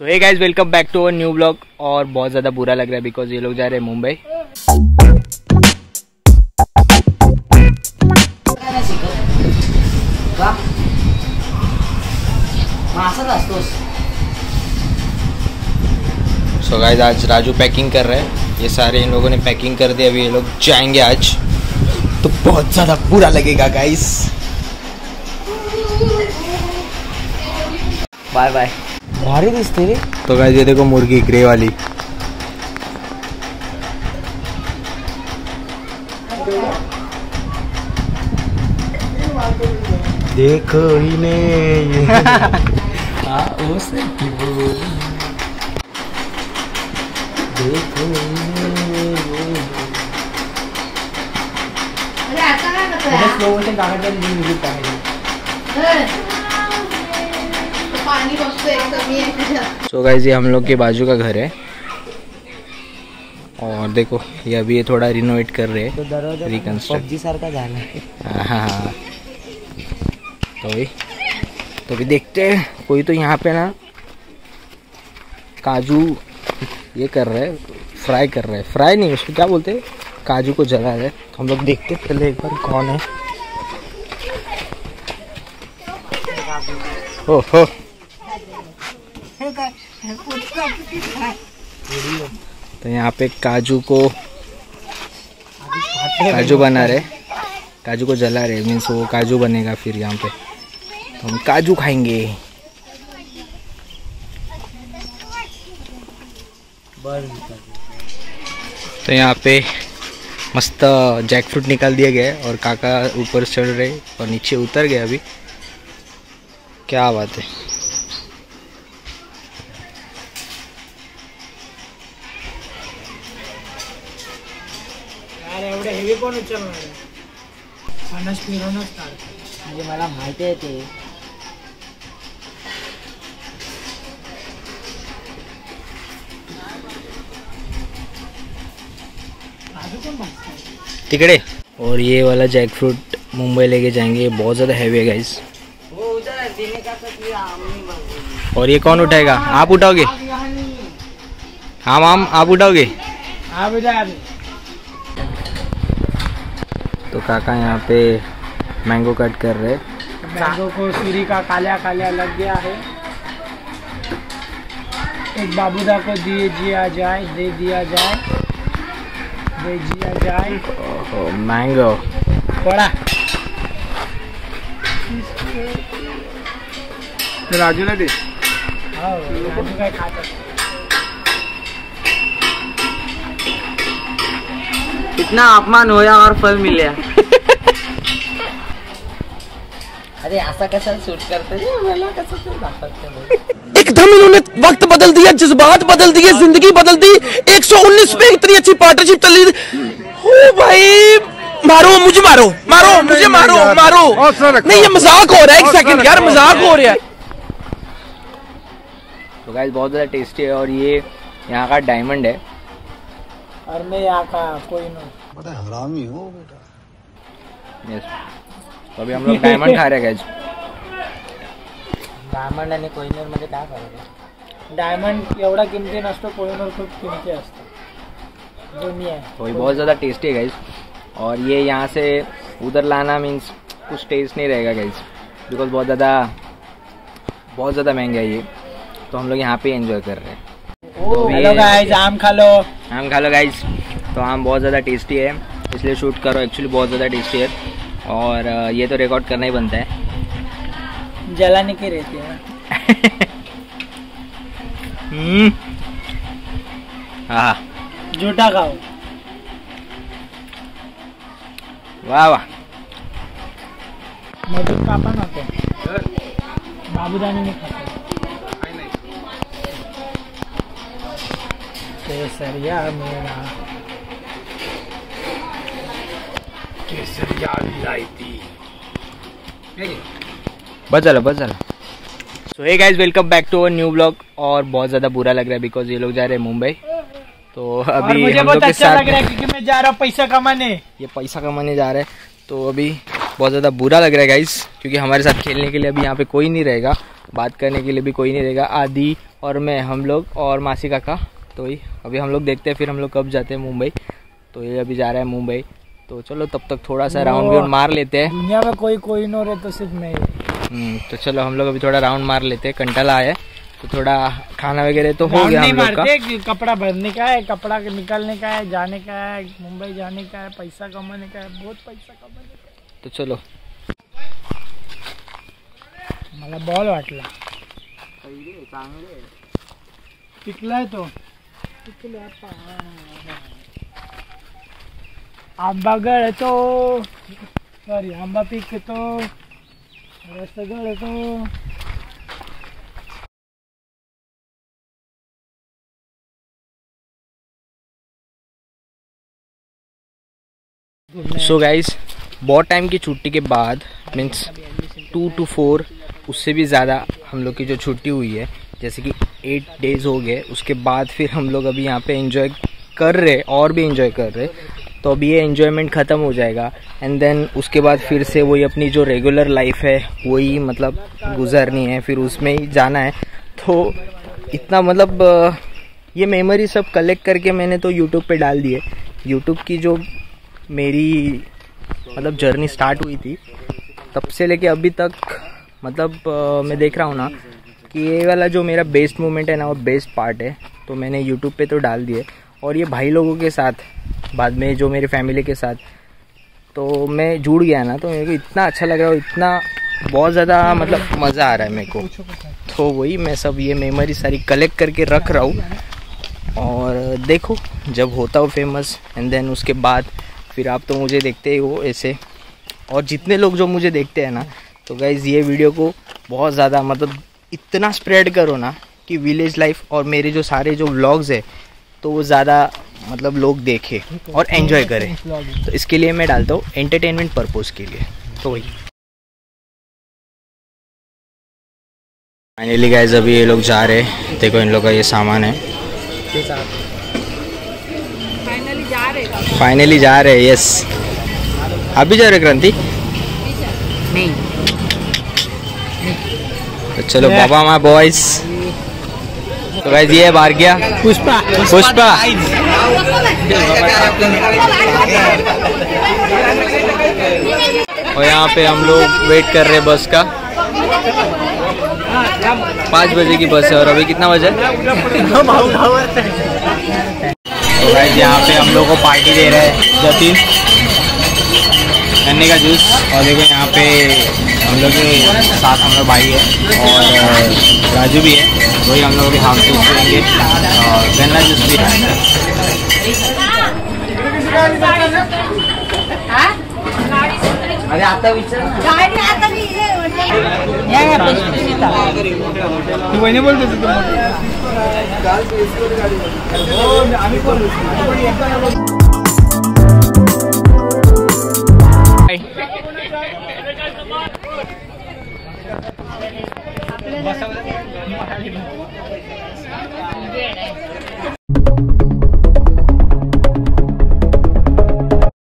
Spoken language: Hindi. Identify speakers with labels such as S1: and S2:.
S1: So hey guys welcome back to our new blog और बहुत ज़्यादा बुरा लग रहा है बिकॉज़ ये लोग जा रहे हैं मुंबई। सो गाइस आज राजू पैकिंग कर रहे हैं। ये सारे इन लोगों ने पैकिंग कर दी अभी ये लोग जाएँगे आज। तो बहुत ज़्यादा बुरा लगेगा गाइस बाय बाय
S2: भारी दिसते रे
S1: तो गाइस ये देखो मुर्गी ग्रे वाली। देखो इन्हें आओ से देखो
S3: अरे आता काय करतोय पाणी बसतोय कमी आहे त्याच्यात
S1: सो गाइस ये हम लोग के बाजू का घर है। और देखो ये अभी ये थोड़ा रिनोवेट कर रहे हैं।
S2: तो. पबजी सारखा झाला
S1: हाँ। हाँ हाँ तो अभी तो अभी देखते हैं। कोई तो यहाँ पे ना काजू ये कर रहे है फ्राई कर रहे हैं। फ्राई नहीं उसको क्या बोलते हैं? काजू को जला रहे तो हम लोग देखते हैं पहले एक बार कौन है। हो हो तो यहाँ पे काजू को काजू बना रहे काजू को जला रहे मीन्स वो काजू बनेगा फिर यहाँ पे। तो हम काजू खाएँगे। तो यहाँ पे मस्त जैक फ्रूट निकाल दिया गया है और काका ऊपर चढ़ रहे और नीचे उतर गए अभी। क्या बात है।
S4: हेवी कोण आहे फणस फिरवूनच काढतो
S2: म्हणजे मला माहिती आहे ते.
S1: तिकड़े. और ये वाला जैक फ्रूट मुंबई लेके जाएँगे. बहुत ज़्यादा हैवी है गाइस
S2: हो उधर देने का तो.
S1: और ये कौन उठाएगा? आप उठाओगे? हाँ माम आप उठाओगे?
S4: हा बेटा अरे
S1: तो काका यहाँ पे मैंगो कट कर रहे
S4: मैंगो को सूरी का काल्या काल्या लग गया है। एक बाबूदा को दिए जिया जाए दे दिया जाए दे जिया जाए।
S1: ओहो, मैंगो
S4: पड़ा राजूला दे। हो राजू काय खात।
S2: इतना अपमान होया और फल मिले। अरे असा कसा शूट करते.
S5: एकदम इन्होंने वक्त बदल दिया जज्बात बदल दिए ज़िंदगी बदल दी। 119 पे इतनी अच्छी पार्टनरशिप चल। रही ओ भाई मारो मुझे मारो मारो मुझे मारो मारो। नहीं ये मज़ाक हो रहा है एक सेकंड यार मज़ाक हो रहा है।
S1: तो गाइस बहुत ज़्यादा टेस्टी है और ये यहाँ का डायमंड है।
S4: और मैं यहाँ का कोई नो
S1: यस तो अभी हम लोग डायमंड खा रहे हैं गाइस
S2: डायमंड आणि कोहिनूर मध्ये काय फरक आहे?
S4: डायमंड एवढा किमती नसतो कोहिनूर खूप किमती असतो दोन्ही आहे.
S1: तो ये बहुत ज़्यादा टेस्टी है गाइस और ये यहाँ से उधर लाना मीन्स कुछ टेस्ट नहीं रहेगा गाइस बिकॉज़ बहुत ज़्यादा बहुत ज़्यादा महँगा है ये। तो हम लोग यहाँ पे एंजॉय कर रहे हैं। तो
S4: हेलो गाइस आम खा लो।
S1: आम खा लो गाइस तो आम बहुत ज़्यादा टेस्टी है. इसलिए शूट करो एक्चुअली बहुत ज़्यादा टेस्टी है. और ये तो रिकॉर्ड करना ही बनता है.
S4: जलाने की रहती है। ना
S1: हम्म। हाँ
S4: झूठा खाओ।
S1: वाह वाह।
S4: मधुर कापा नको बाबूदाने मी खातो केसरिया मेरा
S1: बस चलो बस चलो so hey guys welcome back to our new blog और बहुत ज़्यादा बुरा लग रहा है बिकॉज़ ये लोग जा रहे हैं मुंबई। तो
S4: और
S1: अभी
S4: मुझे
S1: हम
S4: बहुत अच्छा लग रहा है क्योंकि मैं जा रहा हूँ पैसा कमाने।
S1: ये पैसा कमाने जा रहे हैं। तो अभी बहुत ज़्यादा बुरा लग रहा है गाइस क्योंकि हमारे साथ खेलने के लिए अभी यहाँ पे कोई नहीं रहेगा। बात करने के लिए भी कोई नहीं रहेगा। आदि और मैं हम लोग और मासी काका। तो ही अभी हम लोग देखते हैं फिर हम लोग कब जाते हैं मुंबई। तो ये अभी जा रहा है मुंबई। तो चलो तब तक थोड़ा सा राउंड भी मार लेते हैं।
S4: दुनिया में कोई कोई नो रहे तो सिर्फ़ मैं।
S1: हम्म, तो चलो हम लोग अभी थोड़ा राउंड मार लेते हैं कंटाला आया है, तो थोड़ा खाना वगैरह तो हो गया हम लोग का।
S4: कपड़ा भरने का है कपड़ा निकालने का है जाने का है मुंबई जाने का है पैसा कमाने का है बहुत पैसा कमाने का है.
S1: तो चलो।
S4: मला बॉल वाटला। पिकलाय तो। आंबा गळतो सॉरी आंबा पिकतो रस गळतो
S1: सो गाइस बहुत टाइम की छुट्टी के बाद मीन्स टू टू फोर उससे भी ज़्यादा हम लोग की जो छुट्टी हुई है, जैसे कि एट डेज़ हो गए। उसके बाद फिर हम लोग अभी यहाँ पे एंजॉय कर रहे और भी एंजॉय कर रहे तो अभी ये एंजॉयमेंट ख़त्म हो जाएगा। एंड देन उसके बाद फिर से वही अपनी जो रेगुलर लाइफ है, वही मतलब गुजरनी है। फिर उसमें ही जाना है। तो इतना मतलब ये मेमोरी सब कलेक्ट करके मैंने तो यूट्यूब पे डाल दिए। यूट्यूब की जो मेरी मतलब जर्नी स्टार्ट हुई थी, तब से लेके अभी तक मतलब मैं देख रहा हूँ ना कि ये वाला जो मेरा बेस्ट मोमेंट है ना, वो बेस्ट पार्ट है। तो मैंने यूट्यूब पे तो डाल दिए। और ये भाई लोगों के साथ, बाद में जो मेरे फैमिली के साथ तो मैं जुड़ गया ना तो मेरे को इतना अच्छा लग रहा है इतना बहुत ज़्यादा मतलब मज़ा आ रहा है मेरे को। तो वही मैं सब ये मेमोरी सारी कलेक्ट करके रख रहा हूँ। और देखो, जब होता हो फ़ेमस एंड देन उसके बाद फिर आप तो मुझे देखते ही हो ऐसे। और जितने लोग जो मुझे देखते हैं ना तो गाइज़ ये वीडियो को बहुत ज़्यादा मतलब इतना स्प्रेड करो ना कि विलेज लाइफ और मेरे जो सारे जो व्लॉग्स है तो वो ज़्यादा मतलब लोग देखें और एंजॉय करें। तो इसके लिए मैं डालता हूँ एंटरटेनमेंट पर्पज़ के लिए। तो वही। फाइनली गाइज़ अभी ये लोग जा रहे हैं। देखो इन लोग का ये सामान है। फाइनली जा रहे हैं। यस आप भी जा रहे क्रांति? तो चलो बाबा माँ बॉयज़ तो गाइज़ ये है भाग्या
S4: पुष्पा।
S1: पुष्पा। और यहाँ पे हम लोग वेट कर रहे हैं बस का। पाँच बजे की बस है और अभी कितना बजे? तो गाइस यहाँ पे हम लोग को पार्टी दे रहे हैं जतिन। गन्ने का जूस और देखो यहाँ पे हम लोग के साथ हम लोग भाई है और राजू भी है वही हम लोग भी हाफ़ जूस पियेंगे और गन्ना जूस भी है
S2: अरे आता विचार ना.
S4: वहिनी बोलते